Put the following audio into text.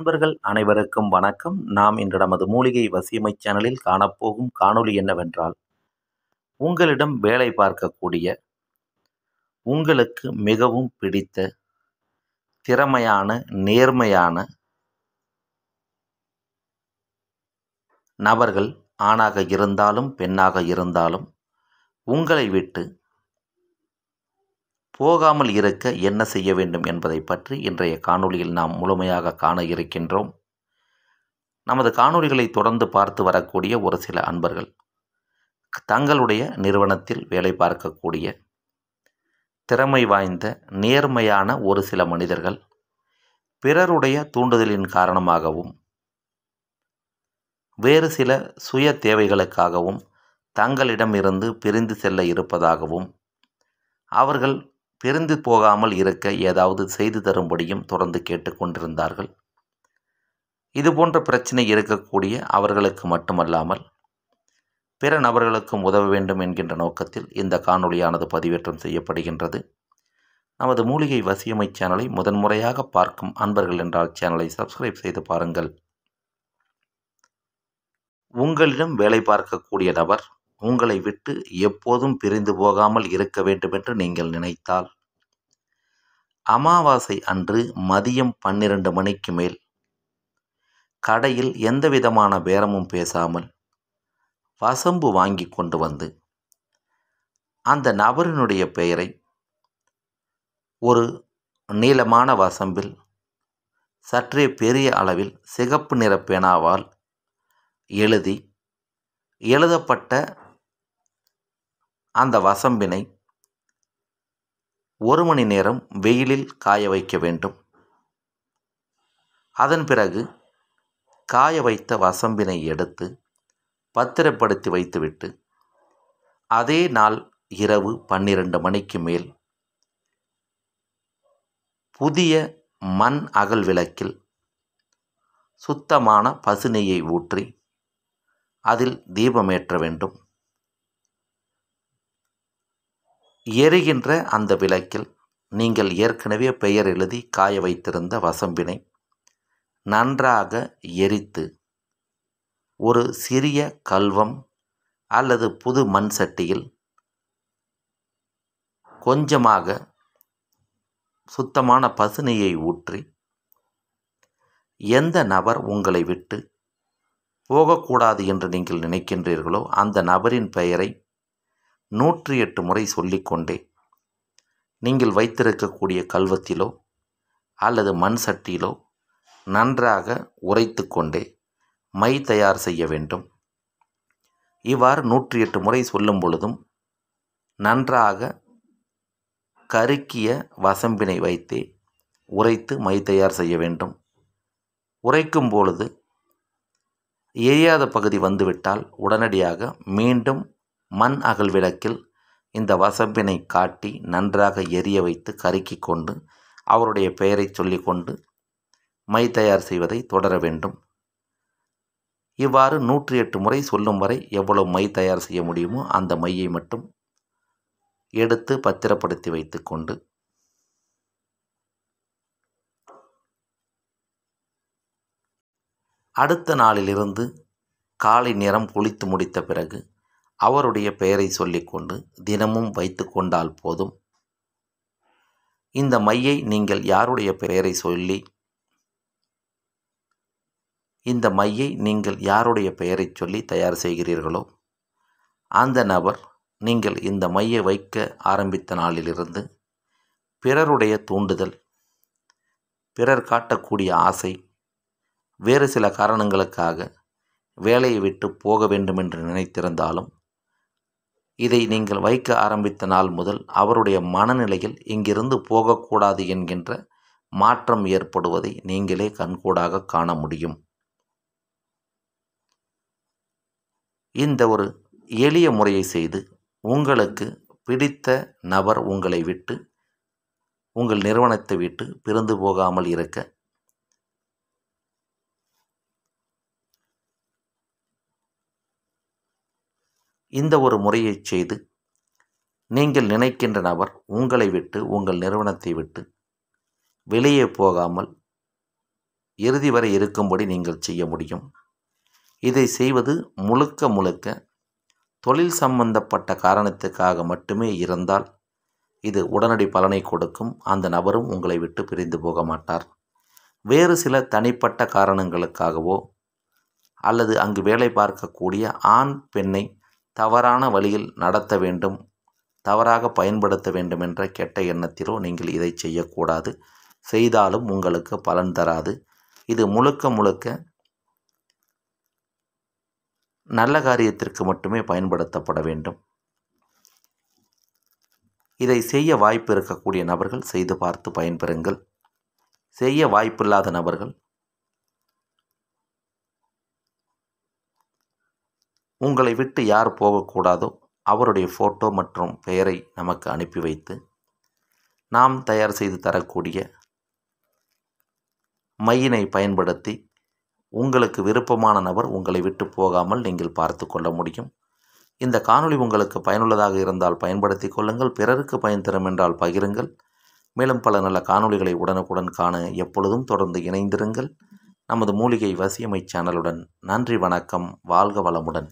நண்பர்கள் அனைவருக்கும் வணக்கம். நாம் இன்று நமது மூலிகை வசியமை சேனலில் காணப்போகும் காணொளி என்னவென்றால் உங்களிடம் வேலை பார்க்கக்கூடிய உங்களுக்கு மிகவும் பிடித்த திறமையான நேர்மையான நபர்கள் ஆணாக இருந்தாலும் பெண்ணாக இருந்தாலும் உங்களை விட்டு போகாமல் இருக்க என்ன செய்ய வேண்டும் என்பதை பற்றி இன்றைய காணொளியில் நாம் முழுமையாக காண இருக்கின்றோம். நமது காணொளிகளை தொடர்ந்து பார்த்து வரக்கூடிய ஒரு சில அன்பர்கள் தங்களுடைய நிறுவனத்தில் வேலை பார்க்கக்கூடிய திறமை வாய்ந்த நேர்மையான ஒரு சில மனிதர்கள் பிறருடைய தூண்டுதலின் காரணமாகவும் வேறு சில சுய தேவைகளுக்காகவும் தங்களிடமிருந்து பிரிந்து செல்ல இருப்பதாகவும் அவர்கள் பிரிந்து போகாமல் இருக்க ஏதாவது செய்து தரும்படியும் தொடர்ந்து கேட்டுக்கொண்டிருந்தார்கள் இதுபோன்ற பிரச்சனை இருக்கக்கூடிய அவர்களுக்கு மட்டுமல்லாமல் பிற நபர்களுக்கும் உதவ வேண்டும் என்கின்ற நோக்கத்தில் இந்த காணொளியானது பதிவேற்றம் செய்யப்படுகின்றது. நமது மூலிகை வசியமை சேனலை முதன்முறையாக பார்க்கும் அன்பர்கள் என்றால் சேனலை சப்ஸ்கிரைப் செய்து பாருங்கள். உங்களிடம் வேலை பார்க்கக்கூடிய நபர் உங்களை விட்டு எப்போதும் பிரிந்து போகாமல் இருக்க வேண்டுமென்று நீங்கள் நினைத்தால். அமாவாசை அன்று மதியம் பன்னிரண்டு மணிக்கு மேல். கடையில் எந்த விதமான பேரமும் பேசாமல் வசம்பு வாங்கி கொண்டு வந்து அந்த நபரினுடைய பெயரை ஒரு நீளமான வசம்பில் சற்றே பெரிய அளவில் சிகப்பு நிற பேனாவால் எழுதி எழுதப்பட்ட அந்த வசம்பினை ஒரு மணி நேரம் வெயிலில் காய வைக்க வேண்டும். அதன் பிறகு காய வைத்த வசம்பினை எடுத்து பத்திரப்படுத்தி வைத்துவிட்டு அதே நாள் இரவு பன்னிரண்டு மணிக்கு மேல் புதிய மண் அகல் விளக்கில் சுத்தமான பசுநெய்யை ஊற்றி அதில் தீபமேற்ற வேண்டும். எரிகின்ற அந்த விளக்கில் நீங்கள் ஏற்கனவே பெயர் எழுதி காய வைத்திருந்த வசம்பினை நன்றாக எரித்து ஒரு சிறிய கல்வம் அல்லது புது மண் சட்டியில் கொஞ்சமாக சுத்தமான பசுனையை ஊற்றி எந்த நபர் உங்களை விட்டு போகக்கூடாது என்று நீங்கள் நினைக்கின்றீர்களோ அந்த நபரின் பெயரை நூற்றி எட்டு முறை சொல்லிக்கொண்டே நீங்கள் வைத்திருக்கக்கூடிய கல்வத்திலோ அல்லது மண் சட்டியிலோ நன்றாக உரைத்து கொண்டே மை தயார் செய்ய வேண்டும். இவ்வாறு நூற்றி எட்டு முறை சொல்லும் பொழுதும் நன்றாக கருக்கிய வசம்பினை வைத்தே உரைத்து மை தயார் செய்ய வேண்டும். உரைக்கும் பொழுது எரியாத பகுதி வந்துவிட்டால் உடனடியாக மீண்டும் மண் அகல் விளக்கில் இந்த வசம்பினை காட்டி நன்றாக எரிய வைத்து கருக்கி கொண்டு அவருடைய பெயரை சொல்லிக்கொண்டு மை தயார் செய்வதை தொடர வேண்டும். இவ்வாறு நூற்றி எட்டு முறை சொல்லும் வரை எவ்வளவு மை தயார் செய்ய முடியுமோ அந்த மையை மட்டும் எடுத்து பத்திரப்படுத்தி வைத்துக்கொண்டு அடுத்த நாளிலிருந்து காலை நேரம் குளித்து முடித்த பிறகு அவருடைய பெயரை சொல்லிக்கொண்டு தினமும் வைத்து கொண்டால் போதும். இந்த மையை நீங்கள் யாருடைய பெயரை சொல்லி? இந்த மையை நீங்கள் யாருடைய பெயரை சொல்லி தயார் செய்கிறீர்களோ? அந்த நபர் நீங்கள் இந்த மையை வைக்க ஆரம்பித்த நாளிலிருந்து பிறருடைய தூண்டுதல் பிறர் காட்டக்கூடிய ஆசை வேறு சில காரணங்களுக்காக வேலையை விட்டு போக வேண்டும் என்று நினைத்திருந்தாலும் இதை நீங்கள் வைக்க ஆரம்பித்த நாள் முதல் அவருடைய மனநிலையில் இங்கிருந்து போகக்கூடாது என்கின்ற மாற்றம் ஏற்படுவதை நீங்களே கண்கூடாக காண முடியும். இந்த ஒரு எளிய முறையை செய்து உங்களுக்கு பிடித்த நபர் உங்களை விட்டு உங்கள் நிறுவனத்தை விட்டு பிரிந்து போகாமல் இருக்க இந்த ஒரு முறையை செய்து நீங்கள் நினைக்கின்ற நபர் உங்களை விட்டு உங்கள் நிறுவனத்தை விட்டு வெளியே போகாமல் இறுதி வரை இருக்கும்படி நீங்கள் செய்ய முடியும். இதை செய்வது முழுக்க முழுக்க தொழில் சம்பந்தப்பட்ட காரணத்துக்காக மட்டுமே இருந்தால் இது உடனடி பலனை கொடுக்கும். அந்த நபரும் உங்களை விட்டு பிரிந்து போக மாட்டார். வேறு சில தனிப்பட்ட காரணங்களுக்காகவோ அல்லது அங்கு வேலை பார்க்கக்கூடிய ஆண் பெண்ணை தவறான வழியில் நடத்த வேண்டும் தவறாக பயன்படுத்த வேண்டும் என்ற கெட்ட எண்ணத்திலோ நீங்கள் இதை செய்யக்கூடாது. செய்தாலும் உங்களுக்கு பலன் தராது. இது முழுக்க முழுக்க நல்ல காரியத்திற்கு மட்டுமே பயன்படுத்தப்பட வேண்டும். இதை செய்ய வாய்ப்பு இருக்கக்கூடிய நபர்கள் செய்து பார்த்து பயன்பெறுங்கள். செய்ய வாய்ப்பில்லாத நபர்கள் உங்களை விட்டு யார் போகக்கூடாதோ அவருடைய ஃபோட்டோ மற்றும் பெயரை நமக்கு அனுப்பி வைத்து நாம் தயார் செய்து தரக்கூடிய மையினை பயன்படுத்தி உங்களுக்கு விருப்பமான நபர் உங்களை விட்டு போகாமல் நீங்கள் பார்த்து கொள்ள முடியும். இந்த காணொளி உங்களுக்கு பயனுள்ளதாக இருந்தால் பயன்படுத்தி கொள்ளுங்கள். பிறருக்கு பயன் தரும் என்றால் பகிருங்கள். மேலும் பல நல்ல காணொளிகளை உடனுக்குடன் காண எப்பொழுதும் தொடர்ந்து இணைந்திருங்கள். நமது மூலிகை வசியமை சேனலுடன் நன்றி வணக்கம் வாழ்க வளமுடன்.